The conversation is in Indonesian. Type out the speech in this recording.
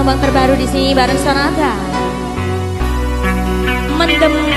tembang terbaru di sini bareng Sonata. Mendem